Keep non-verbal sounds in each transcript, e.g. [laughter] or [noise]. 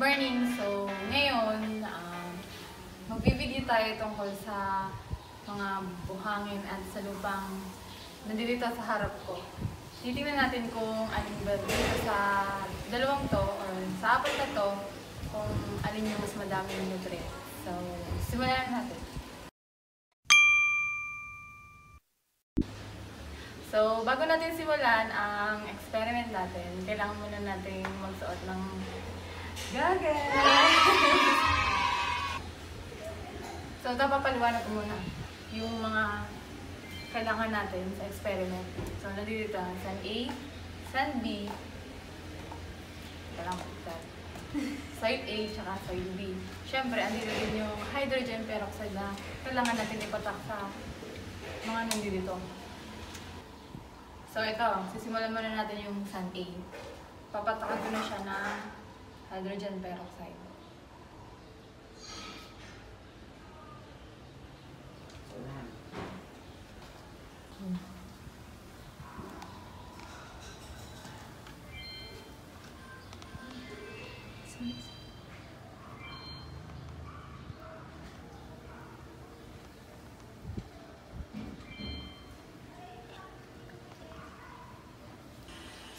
morning. So, ngayon, um, magbibideo tayo tungkol sa mga buhangin at sa lupang nandito sa harap ko. Titingnan natin kung alin ba dito sa dalawang to or sa apat na to kung alin yung mas madami yung nutrient. So, simulan natin. So, bago natin simulan ang experiment natin, kailangan muna natin magsuot ng goggles. [laughs] so, ito papaliwanag ko muna yung mga kailangan natin sa experiment. So, nandito sun A, sun B, kailangan ko [laughs] side A, tsaka side B. Siyempre, andito din yung hydrogen peroxide na kailangan natin ipatak sa mga nandito. So, ito, sisimulan muna natin yung sun A. Papatakan ko na siya ng hydrogen peroxide.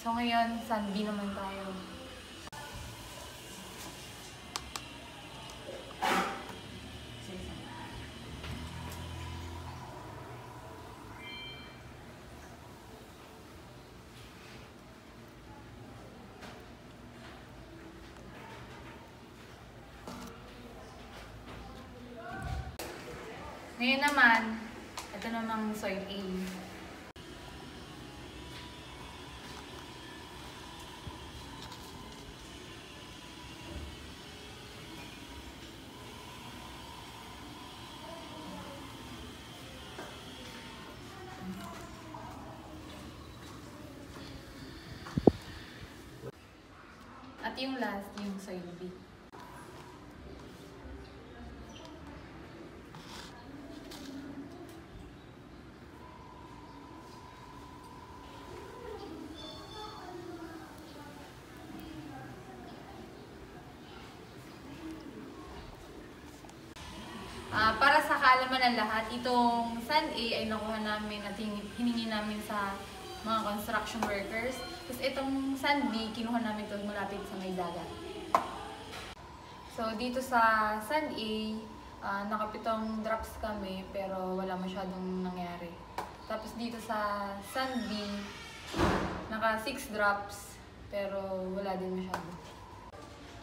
So ngayon, sun B naman tayo. Ngayon naman, ito namang soil A. At yung last, yung soil B. Ah, para sa kaalaman ng lahat, itong Sun A ay nakuha namin at hin- hiningi namin sa mga construction workers. Tapos itong Sun B, kinuha namin ito malapit sa may dagat. So dito sa Sun A, ah, nakapitong drops kami pero wala masyadong nangyari. Tapos dito sa Sun B, naka 6 drops pero wala din masyado.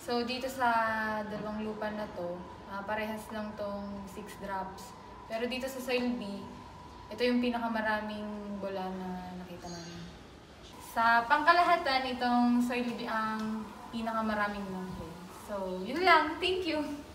So, dito sa dalawang lupa na to, ah, parehas lang tong 6 drops. Pero dito sa soil B, ito yung pinakamaraming bola na nakita namin. Sa pangkalahatan, itong soil B ang pinakamaraming number. So, yun lang. Thank you!